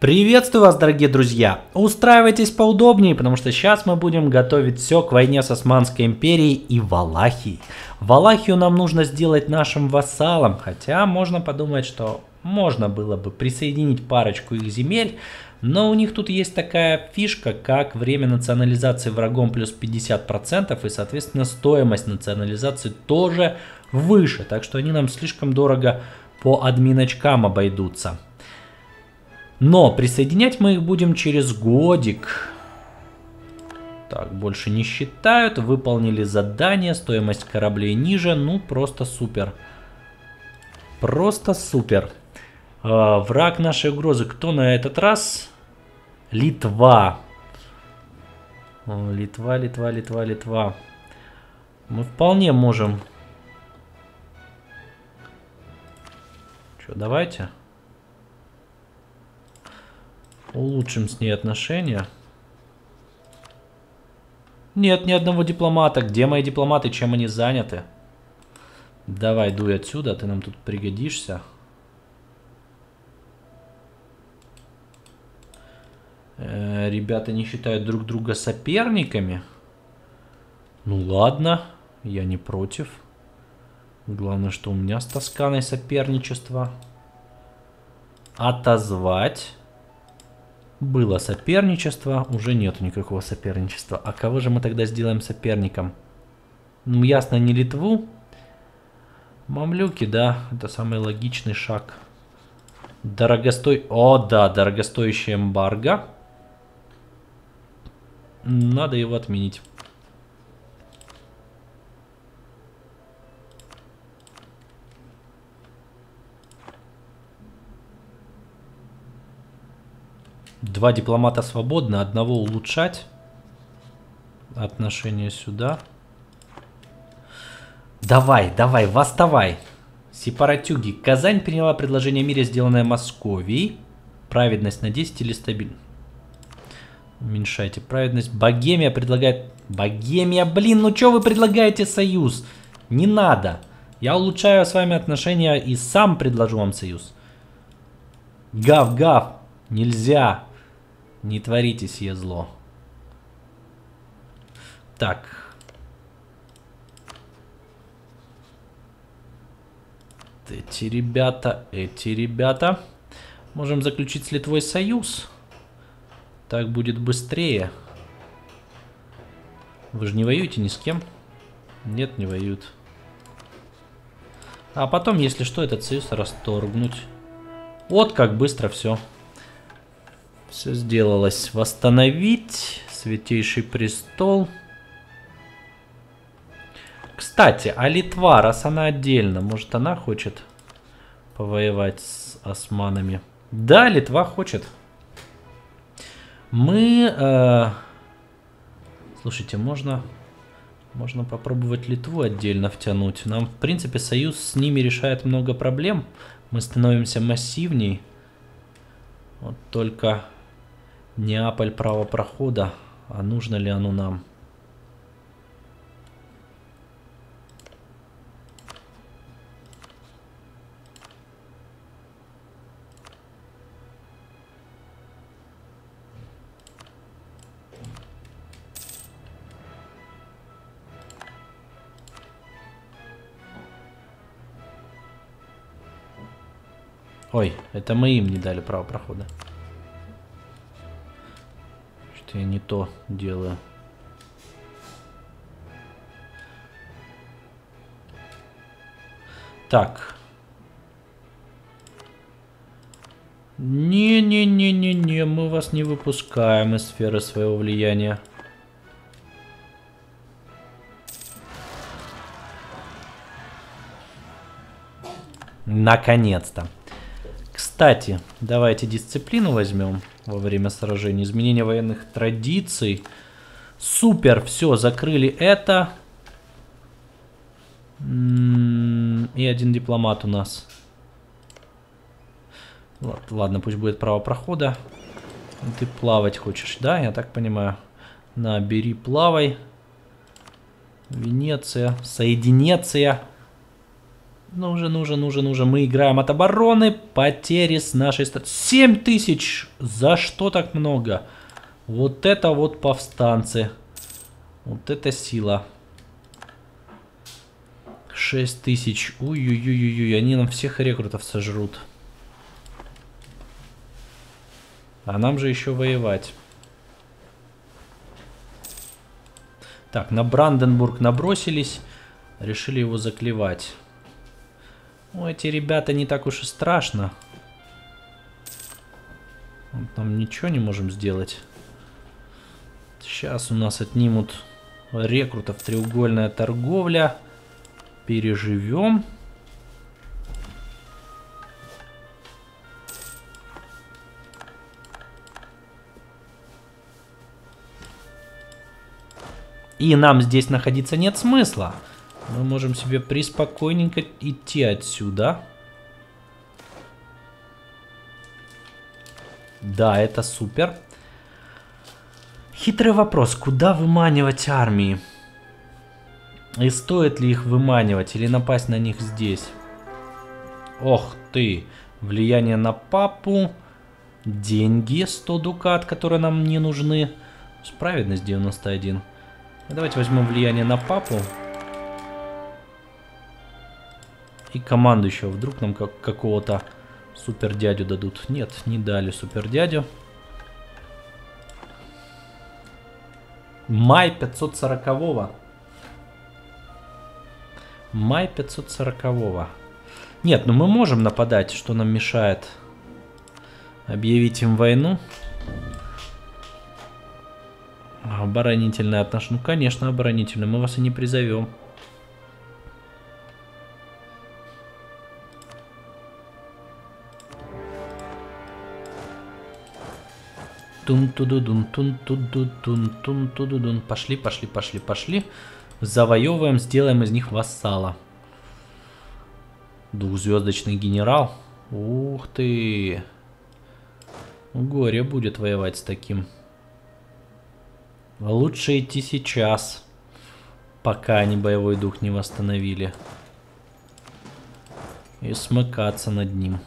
Приветствую вас, дорогие друзья! Устраивайтесь поудобнее, потому что сейчас мы будем готовить все к войне с Османской империей и Валахией. Валахию нам нужно сделать нашим вассалом, хотя можно подумать, что можно было бы присоединить парочку их земель, но у них тут есть такая фишка, как время национализации врагом плюс 50%, и, соответственно, стоимость национализации тоже выше, так что они нам слишком дорого по админочкам обойдутся. Но присоединять мы их будем через годик. Так, больше не считают. Выполнили задание. Стоимость кораблей ниже. Ну, просто супер. Просто супер. Э, враг нашей угрозы. Кто на этот раз? Литва. Литва, Литва, Литва, Литва. Мы вполне можем... Что, давайте. Улучшим с ней отношения. Нет, ни одного дипломата. Где мои дипломаты? Чем они заняты? Давай, дуй отсюда, ты нам тут пригодишься. Э, ребята не считают друг друга соперниками. Ну ладно, я не против. Главное, что у меня с Тосканой соперничество. Отозвать. Было соперничество, уже нету никакого соперничества. А кого же мы тогда сделаем соперником? Ну, ясно, не Литву. Мамлюки, да, это самый логичный шаг. Дорогостой... О, да, дорогостоящий эмбарго. Надо его отменить. Два дипломата свободны, одного улучшать. Отношения сюда. Давай, давай, восставай. Сепаратюги. Казань приняла предложение о мире, сделанное Московией. Праведность на 10 или стабильность? Уменьшайте праведность. Богемия предлагает... Богемия, блин, ну что вы предлагаете союз? Не надо. Я улучшаю с вами отношения и сам предложу вам союз. Гав-гав. Нельзя. Не творите сие зло. Так. Эти ребята, эти ребята. Можем заключить с Литвой союз. Так будет быстрее. Вы же не воюете ни с кем? Нет, не воюют. А потом, если что, этот союз расторгнуть. Вот как быстро все. Все сделалось. Восстановить. Святейший престол. Кстати, а Литва, раз она отдельно, может она хочет повоевать с османами? Да, Литва хочет. Мы... Э, слушайте, можно... Можно попробовать Литву отдельно втянуть. Нам, в принципе, союз с ними решает много проблем. Мы становимся массивней. Вот только Неаполь право прохода. А нужно ли оно нам? Ой, это мы им не дали право прохода. Что я не то делаю. Так. Не-не-не-не-не, мы вас не выпускаем из сферы своего влияния. Наконец-то. Кстати, давайте дисциплину возьмем во время сражений. Изменение военных традиций. Супер, все, закрыли это. И один дипломат у нас. Ладно, пусть будет право прохода. Ты плавать хочешь, да? Я так понимаю. На, бери, плавай. Венеция, Соединеция. Ну уже, ну уже, ну уже, ну уже. Мы играем от обороны. Потери с нашей стороны. 7 тысяч! За что так много? Вот это вот повстанцы. Вот это сила. 6 тысяч. Ой-ой-ой-ой. Они нам всех рекрутов сожрут. А нам же еще воевать. Так, на Бранденбург набросились. Решили его заклевать. Ну, эти ребята не так уж и страшно. Вот там ничего не можем сделать. Сейчас у нас отнимут рекрутов треугольная торговля. Переживем. И нам здесь находиться нет смысла. Мы можем себе приспокойненько идти отсюда. Да, это супер. Хитрый вопрос. Куда выманивать армии? И стоит ли их выманивать или напасть на них здесь? Ох ты. Влияние на папу. Деньги 100 дукат, которые нам не нужны. Справедность 91. Давайте возьмем влияние на папу. И команду еще. Вдруг нам как какого-то супер дядю дадут. Нет, не дали супер дядю. Май 540 -го. Май 540 -го. Нет, ну мы можем нападать, что нам мешает объявить им войну. Оборонительное отношение. Ну, конечно, оборонительное. Мы вас и не призовем. Тун туду дун тун туду тун тун туду дун Пошли, пошли, пошли, пошли. Завоевываем, сделаем из них вассала. Двухзвездочный генерал. Ух ты. Горе будет воевать с таким. Лучше идти сейчас, пока они боевой дух не восстановили. И смыкаться над ним.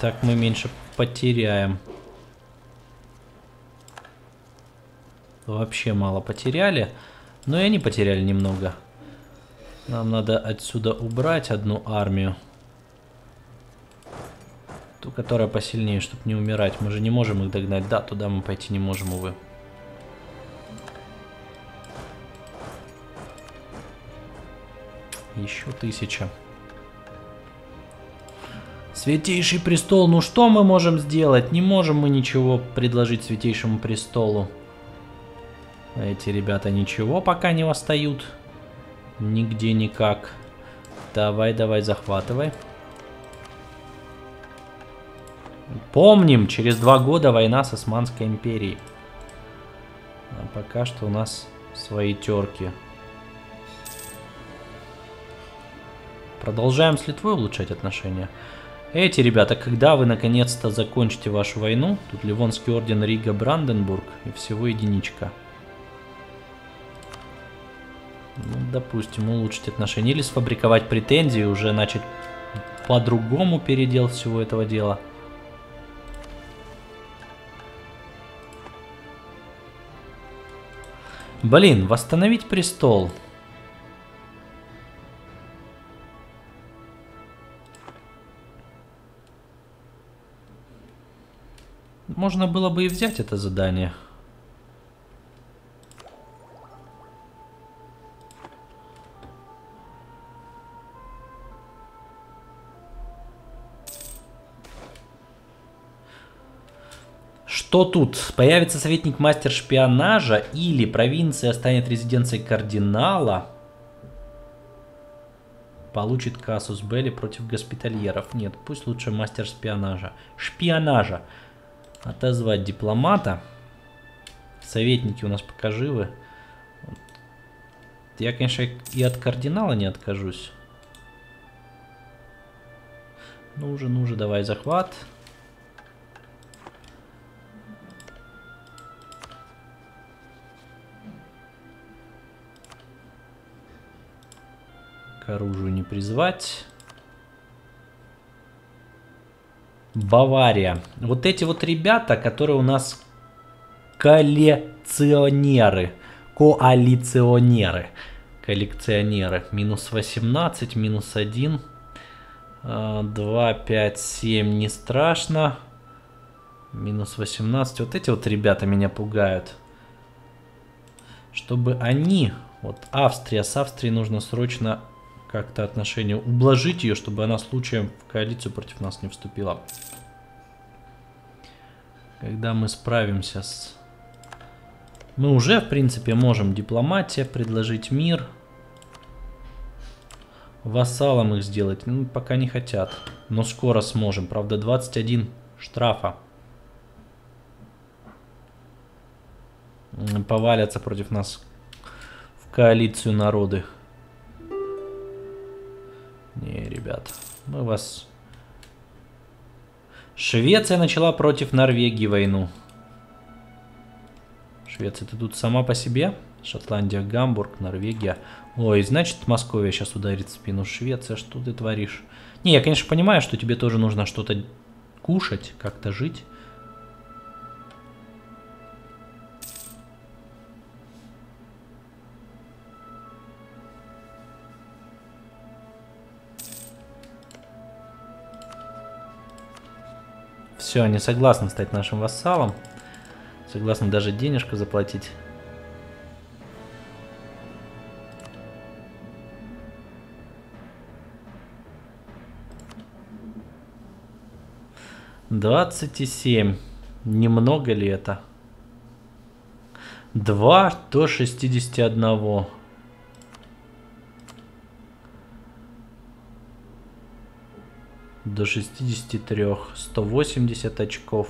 Так мы меньше потеряем. Вообще мало потеряли. Но и они потеряли немного. Нам надо отсюда убрать одну армию. Ту, которая посильнее, чтобы не умирать. Мы же не можем их догнать. Да, туда мы пойти не можем, увы. Еще тысяча. Святейший престол, ну что мы можем сделать? Не можем мы ничего предложить Святейшему престолу. Эти ребята ничего пока не восстают. Нигде никак. Давай, давай, захватывай. Помним, через два года война с Османской империей. А пока что у нас свои терки. Продолжаем с Литвой улучшать отношения. Эти ребята, когда вы наконец-то закончите вашу войну, тут Ливонский орден Рига Бранденбург и всего единичка. Ну, допустим, улучшить отношения или сфабриковать претензии, уже начать по-другому передел всего этого дела. Блин, восстановить престол. Можно было бы и взять это задание. Что тут? Появится советник-мастер шпионажа или провинция станет резиденцией кардинала? Получит кассус Белли против госпитальеров. Нет, пусть лучше мастер шпионажа. Шпионажа. Отозвать дипломата. Советники у нас пока живы. Я, конечно, и от кардинала не откажусь. Ну уже, ну уже, давай захват. оружию не призвать. Бавария. Вот эти вот ребята, которые у нас коллекционеры. Коалиционеры. Коллекционеры. Минус 18, минус 1. 2, 5, 7 не страшно. Минус 18. Вот эти вот ребята меня пугают. Чтобы они... Вот Австрия. С Австрией нужно срочно как-то отношение ублажить ее, чтобы она случаем в коалицию против нас не вступила. Когда мы справимся с... Мы уже, в принципе, можем дипломатия, предложить мир. Вассалом их сделать. Ну, пока не хотят. Но скоро сможем. Правда, 21 штрафа. Повалятся против нас в коалицию народы. Не, ребят, мы вас... Швеция начала против Норвегии войну. Швеция, ты тут сама по себе? Шотландия, Гамбург, Норвегия. Ой, значит, Московия сейчас ударит в спину. Швеция, что ты творишь? Не, я, конечно, понимаю, что тебе тоже нужно что-то кушать, как-то жить. Все, они согласны стать нашим вассалом. Согласны даже денежку заплатить. Двадцать семь. Немного ли это? Два до шестидесяти одного. До 63, 180 очков.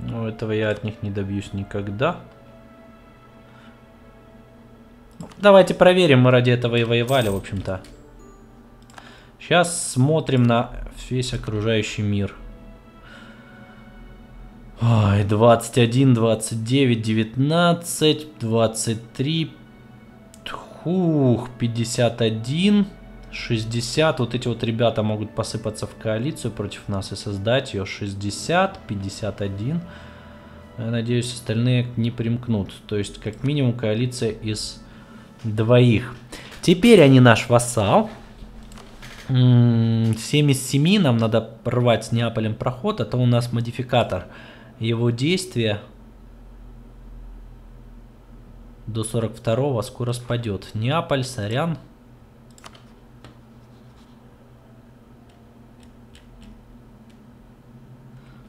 Но этого я от них не добьюсь никогда. Давайте проверим, мы ради этого и воевали, в общем-то. Сейчас смотрим на весь окружающий мир. Ой, 21, 29, 19, 23, Ух, 51, 60. Вот эти вот ребята могут посыпаться в коалицию против нас и создать ее. 60, 51. Я надеюсь, остальные не примкнут. То есть, как минимум, коалиция из двоих. Теперь они наш вассал. 7 из 7 нам надо рвать с Неаполем проход. Это у нас модификатор. Его действия до 42 скоро спадет. Неаполь, сорян.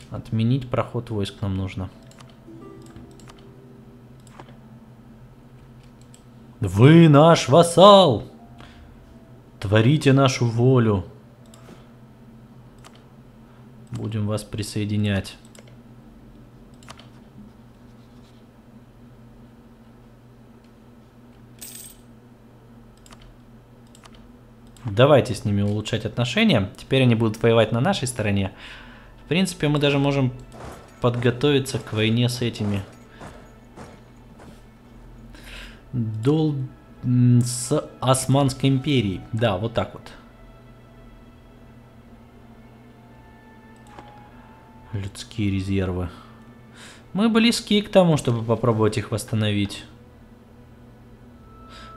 Отменить проход войск нам нужно. Вы наш вассал! Творите нашу волю. Будем вас присоединять. Давайте с ними улучшать отношения. Теперь они будут воевать на нашей стороне. В принципе, мы даже можем подготовиться к войне с этими. Дол... С Османской империей. Да, вот так вот. Людские резервы. Мы близки к тому, чтобы попробовать их восстановить.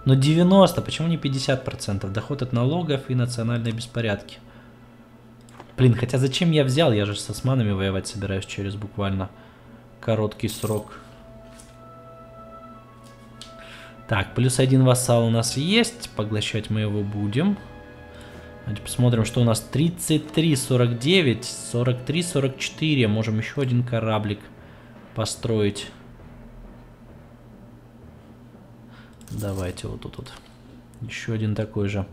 Но 90, почему не 50%? Доход от налогов и национальные беспорядки. Блин, хотя зачем я взял? Я же с османами воевать собираюсь через буквально короткий срок. Так, плюс один вассал у нас есть. Поглощать мы его будем. Давайте посмотрим, что у нас 33, 49, 43, 44. Можем еще один кораблик построить. Давайте вот тут вот. Еще один такой же.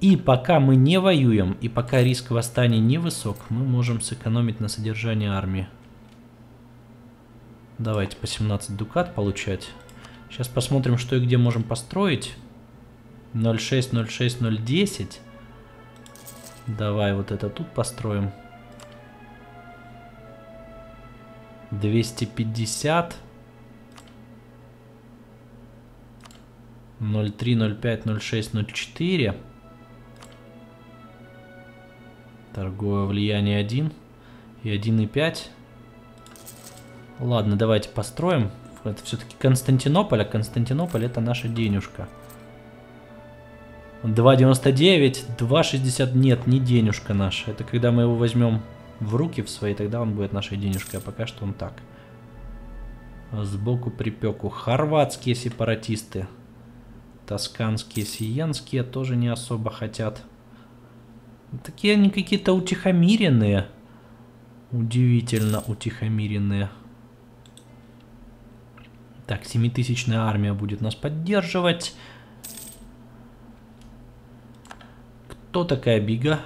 И пока мы не воюем, и пока риск восстания невысок, мы можем сэкономить на содержании армии. Давайте по 17 дукат получать. Сейчас посмотрим, что и где можем построить. 0,6, 0,6, 0,10. Давай вот это тут построим. 250. 03, 05, 06, 04. Торговое влияние 1 и 1,5. Ладно, давайте построим. Это все-таки Константинополь, а Константинополь это наша денежка. 2,99, 2,60, нет, не денежка наша. Это когда мы его возьмем в руки в свои, тогда он будет нашей денежкой, а пока что он так. Сбоку припеку. Хорватские сепаратисты. Тосканские, сиенские тоже не особо хотят. Такие они какие-то утихомиренные. Удивительно утихомиренные. Так, семитысячная армия будет нас поддерживать. Кто такая Бига?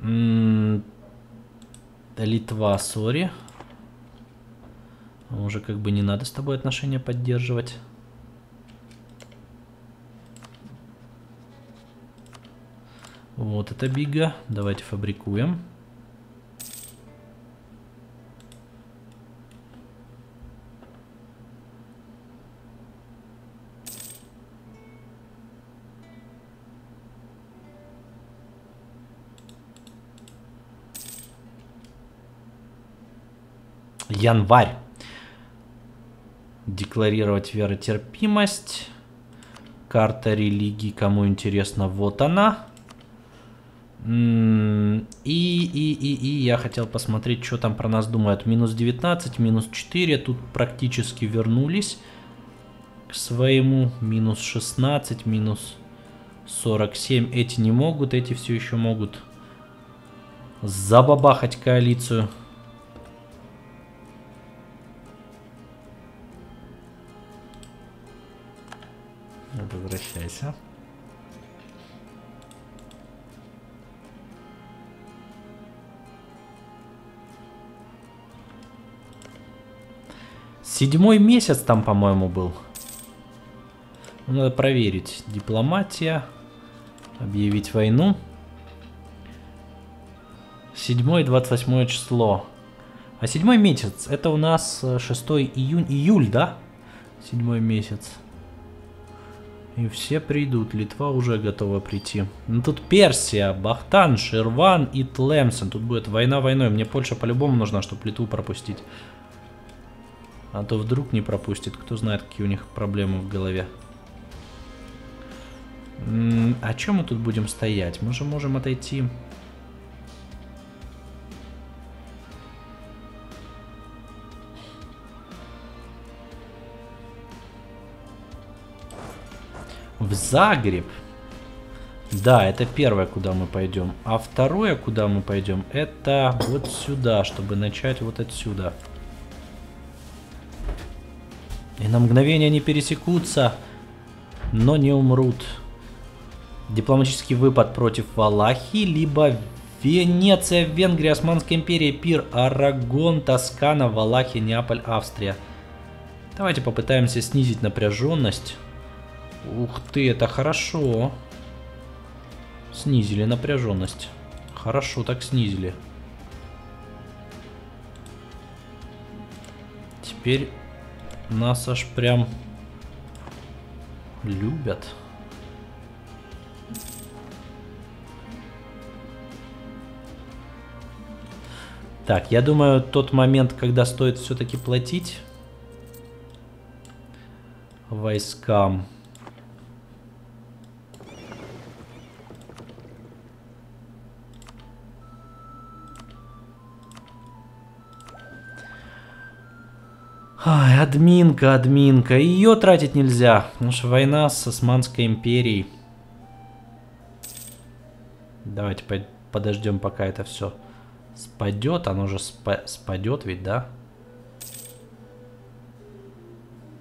М Литва, сори. Уже как бы не надо с тобой отношения поддерживать. Вот это бига. Давайте фабрикуем. Январь. Декларировать веротерпимость. Карта религии, кому интересно, вот она. И, и, и, и я хотел посмотреть, что там про нас думают. Минус 19, минус 4. Тут практически вернулись к своему. Минус 16, минус 47. Эти не могут, эти все еще могут забабахать коалицию. Возвращайся. Седьмой месяц там, по-моему, был. Надо проверить. Дипломатия. Объявить войну. Седьмое, двадцать восьмое число. А седьмой месяц, это у нас 6 июнь, июль, да? Седьмой месяц. И все придут. Литва уже готова прийти. Ну тут Персия, Бахтан, Ширван и Тлемсен. Тут будет война войной. Мне Польша по-любому нужна, чтобы Литву пропустить. А то вдруг не пропустит. Кто знает, какие у них проблемы в голове. М -м, а чем мы тут будем стоять? Мы же можем отойти... В Загреб. Да, это первое, куда мы пойдем. А второе, куда мы пойдем, это вот сюда, чтобы начать вот отсюда. И на мгновение они пересекутся, но не умрут. Дипломатический выпад против Валахии, либо Венеция, Венгрия, Османская империя, Пир, Арагон, Тоскана, Валахия, Неаполь, Австрия. Давайте попытаемся снизить напряженность. Ух ты, это хорошо. Снизили напряженность. Хорошо так снизили. Теперь нас аж прям любят. Так, я думаю, тот момент, когда стоит все-таки платить войскам админка, админка. Ее тратить нельзя. Потому что война с Османской империей. Давайте подождем, пока это все спадет. Оно же спа спадет ведь, да?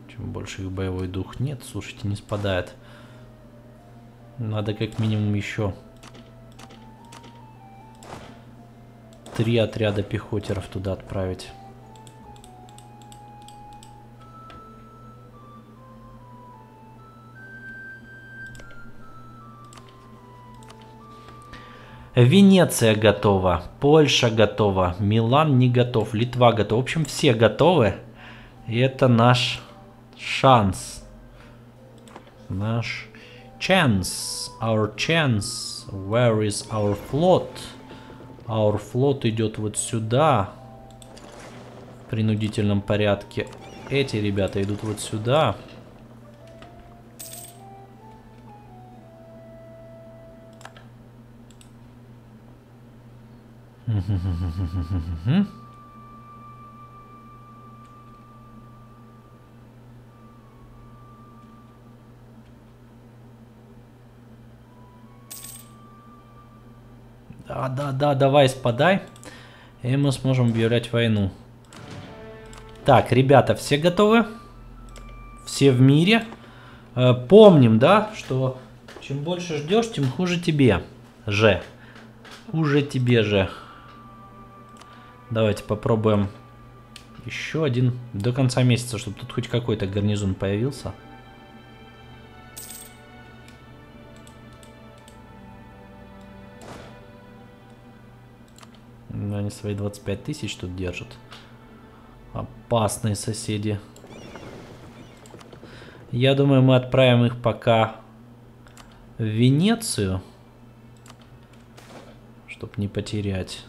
Чем больше их боевой дух нет, слушайте, не спадает. Надо как минимум еще три отряда пехотеров туда отправить. Венеция готова, Польша готова, Милан не готов, Литва готова. В общем, все готовы. И это наш шанс. Наш chance. Our chance. Where is our float? Our float идет вот сюда. В принудительном порядке. Эти ребята идут вот сюда. Да, да, да, давай спадай. И мы сможем объявлять войну. Так, ребята, все готовы? Все в мире? Э, помним, да, что чем больше ждешь, тем хуже тебе. Же. Хуже тебе же. Давайте попробуем еще один до конца месяца, чтобы тут хоть какой-то гарнизон появился. Они свои 25 тысяч тут держат. Опасные соседи. Я думаю, мы отправим их пока в Венецию. Чтобы не потерять.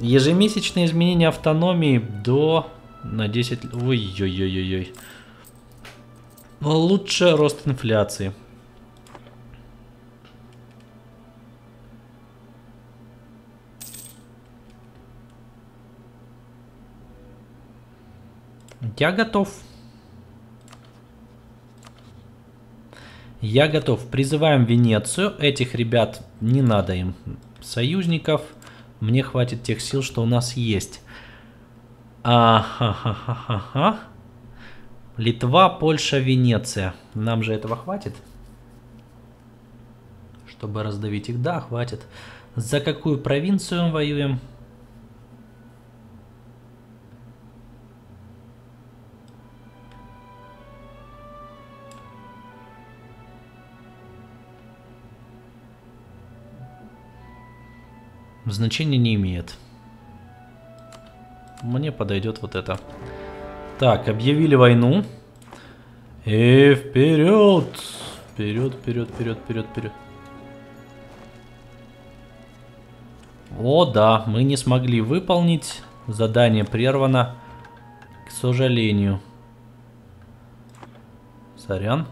Ежемесячные изменения автономии до на 10... Ой-ой-ой-ой-ой. Лучше рост инфляции. Я готов. Я готов. Призываем Венецию. Этих ребят не надо им союзников. Мне хватит тех сил, что у нас есть. А-ха-ха-ха-ха. Литва, Польша, Венеция. Нам же этого хватит? Чтобы раздавить их? Да, хватит. За какую провинцию воюем? Значения не имеет. Мне подойдет вот это. Так, объявили войну. И вперед! Вперед, вперед, вперед, вперед, вперед. О, да, мы не смогли выполнить. Задание прервано. К сожалению. Сорян.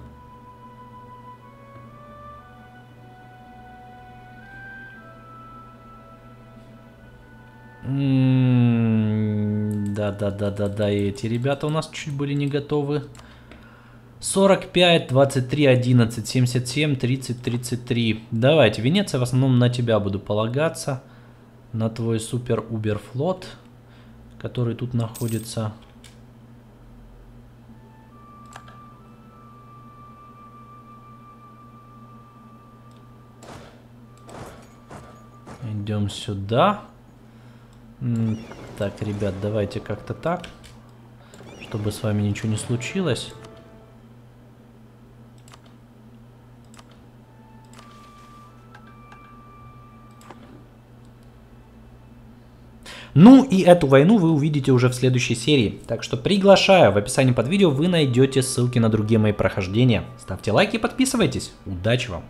Да-да-да-да-да, и эти ребята у нас чуть были не готовы. 45, 23, 11, 77, 30, 33. Давайте, Венеция в основном на тебя буду полагаться. На твой супер-убер флот, который тут находится. Идем сюда. Так, ребят, давайте как-то так, чтобы с вами ничего не случилось. Ну и эту войну вы увидите уже в следующей серии. Так что приглашаю, в описании под видео вы найдете ссылки на другие мои прохождения. Ставьте лайки и подписывайтесь. Удачи вам!